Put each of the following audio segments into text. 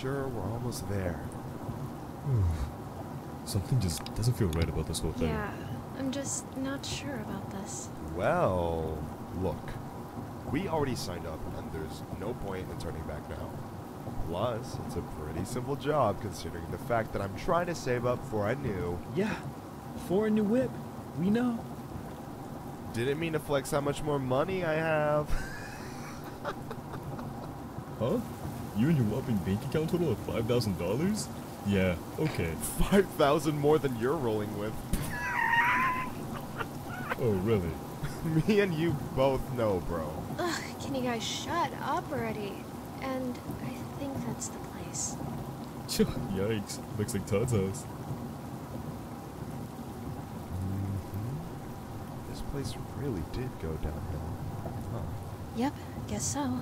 sure we're almost there. Hmm. Something just doesn't feel right about this whole thing. Yeah, I'm just not sure about this. Well, look. We already signed up, and there's no point in turning back now. Plus, it's a pretty simple job considering the fact that I'm trying to save up for a new. Yeah, for a new whip. We know. Didn't mean to flex how much more money I have. Huh? You and your whopping bank account total of $5,000? Yeah, okay. 5,000 more than you're rolling with. Oh, really? Me and you both know, bro. Ugh, can you guys shut up already? And I think that's the place. Yikes. Looks like Todd's house. Mm-hmm. This place really did go downhill. Huh. Yep, guess so.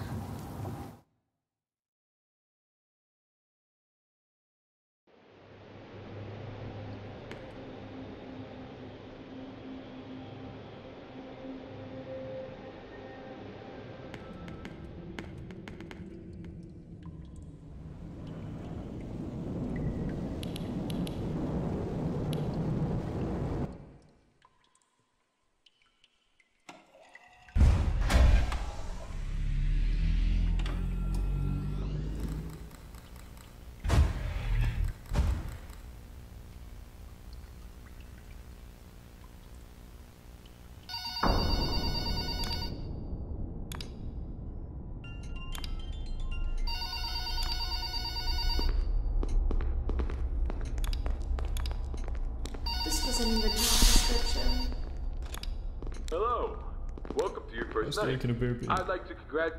To I first was night. taking a. I'd like to congrat.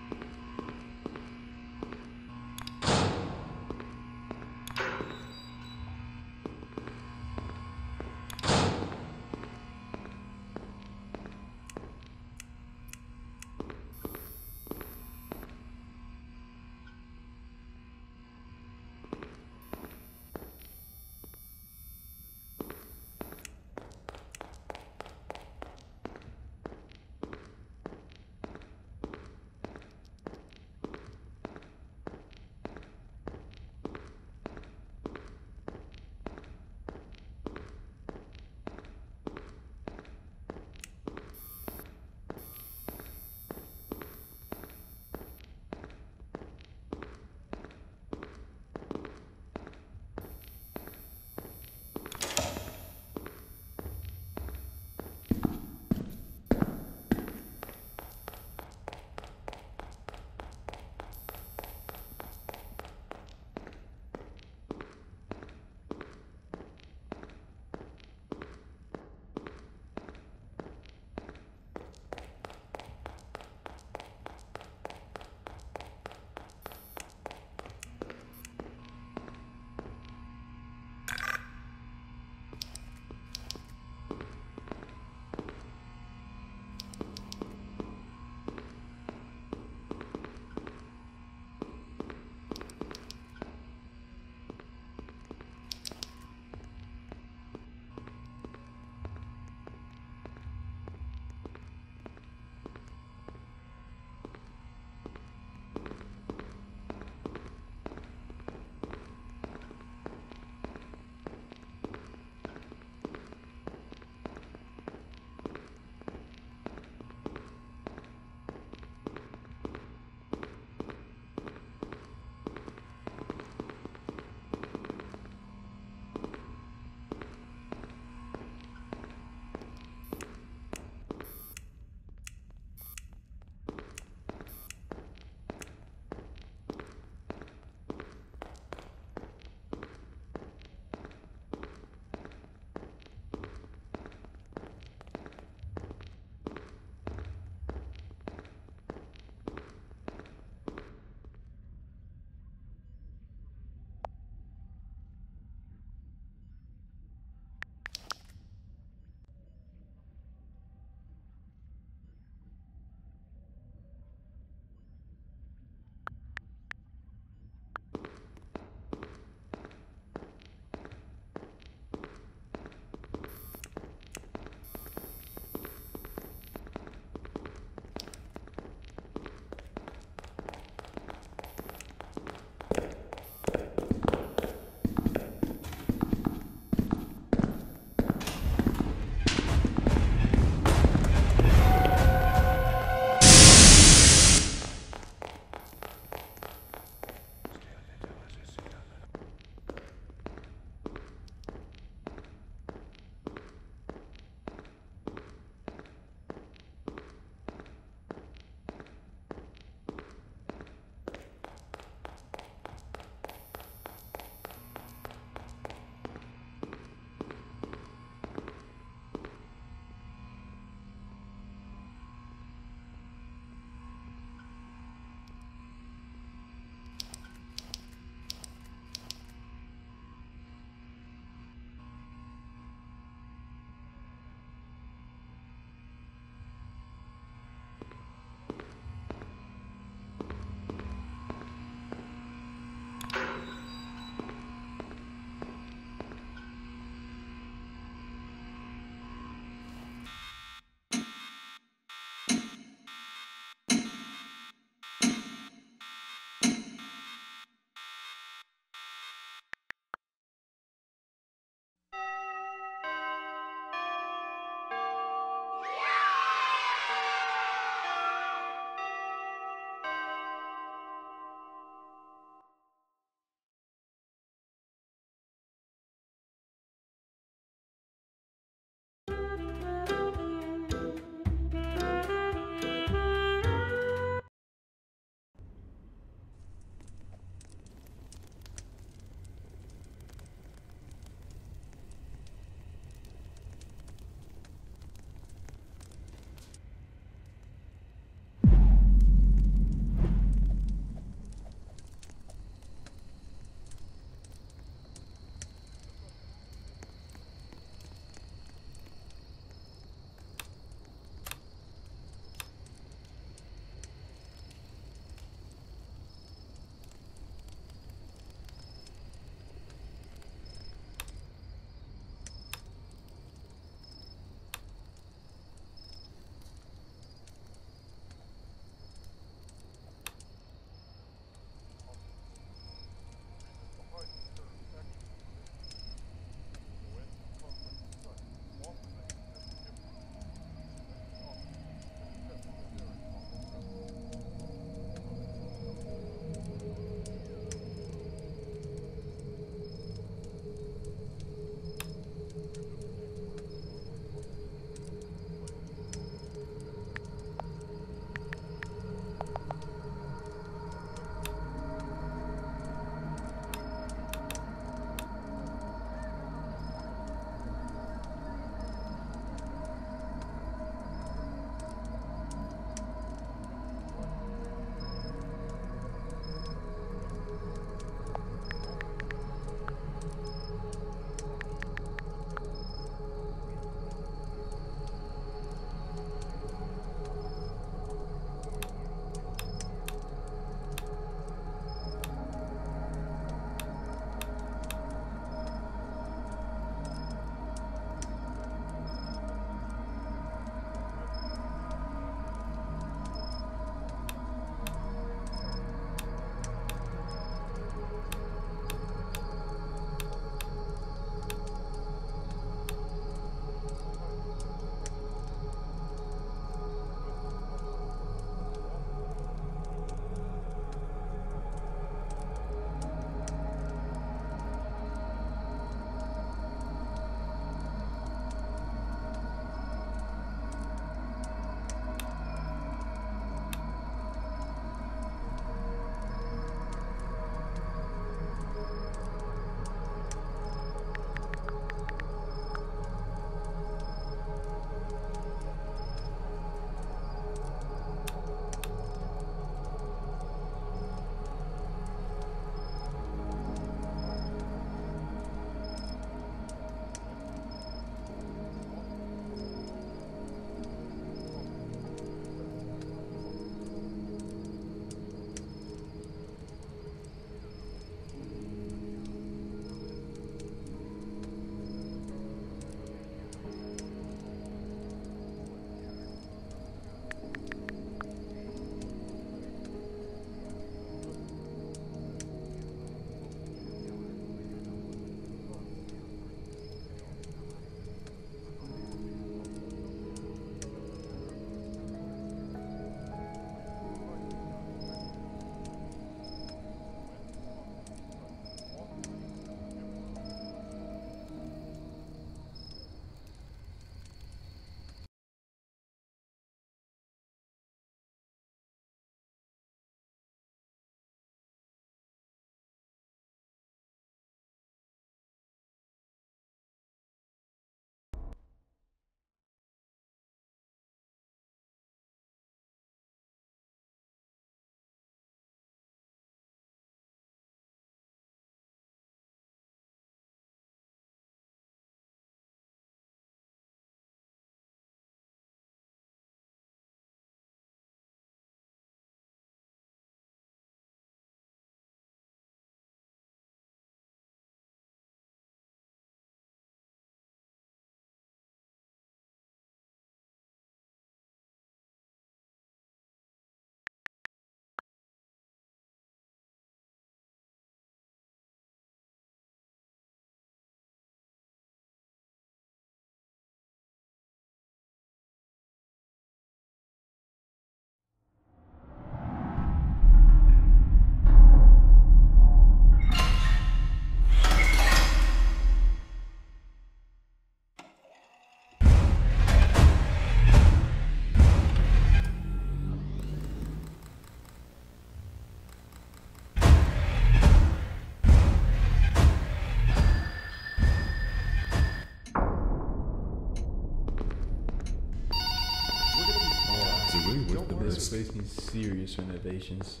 This risk. place needs serious renovations.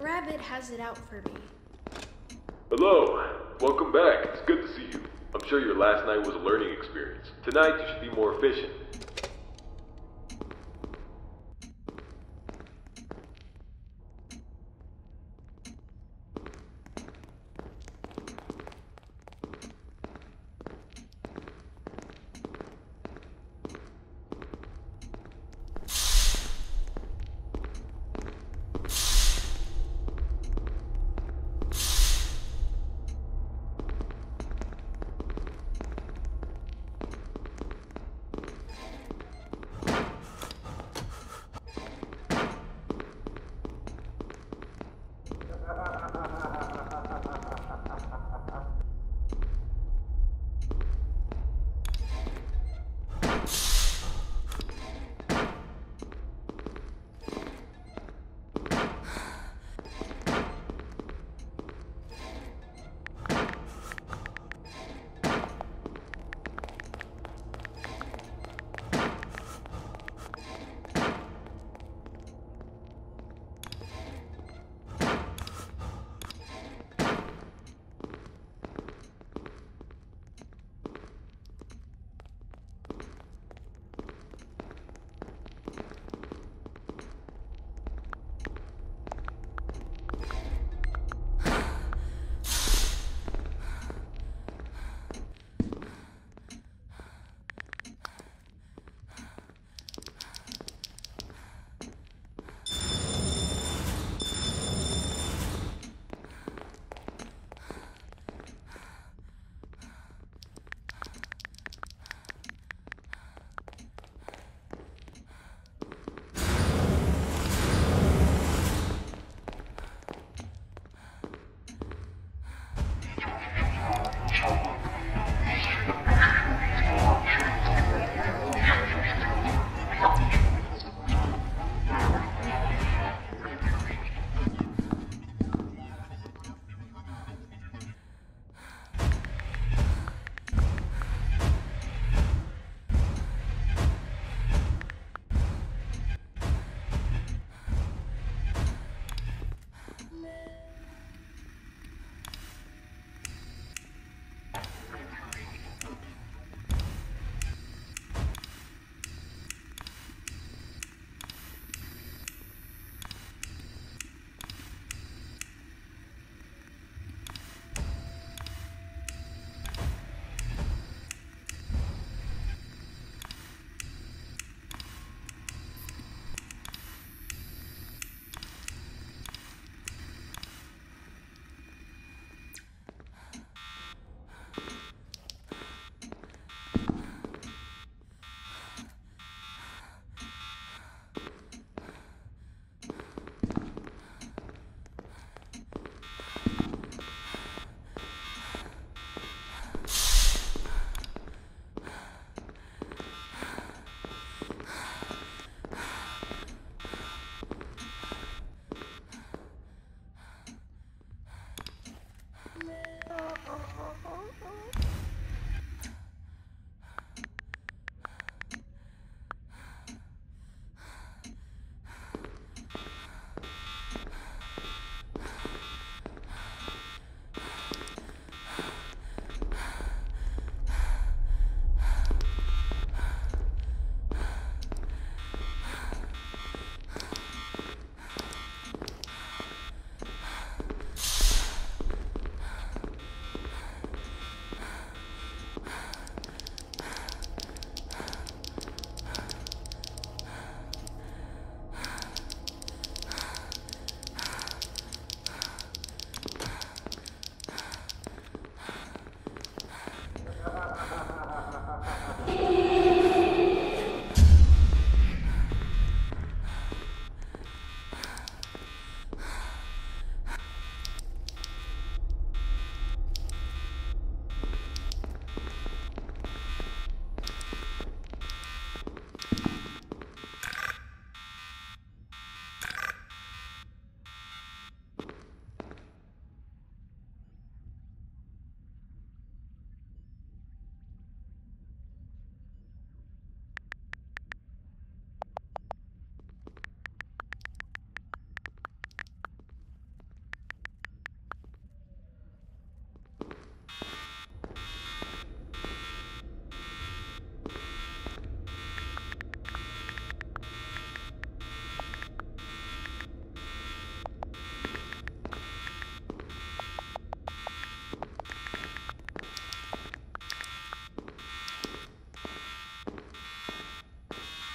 Rabbit has it out for me. Hello. Welcome back. It's good to see you. I'm sure your last night was a learning experience. Tonight you should be more efficient.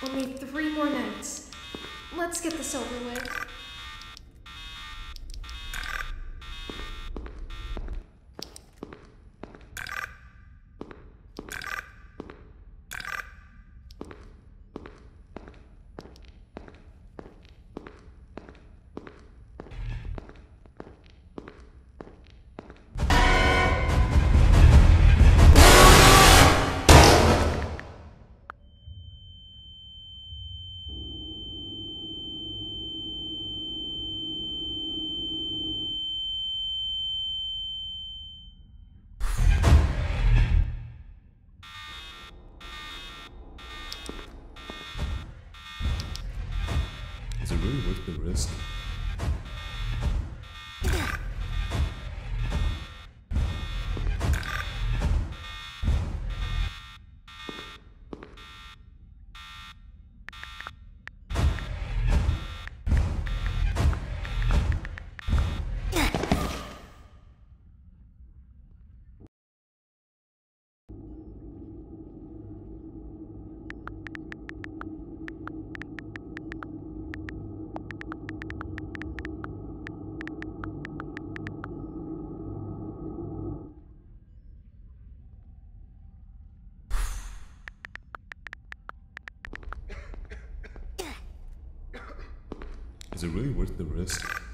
Only three more nights. Let's get this over with. Worth the risk? The risk?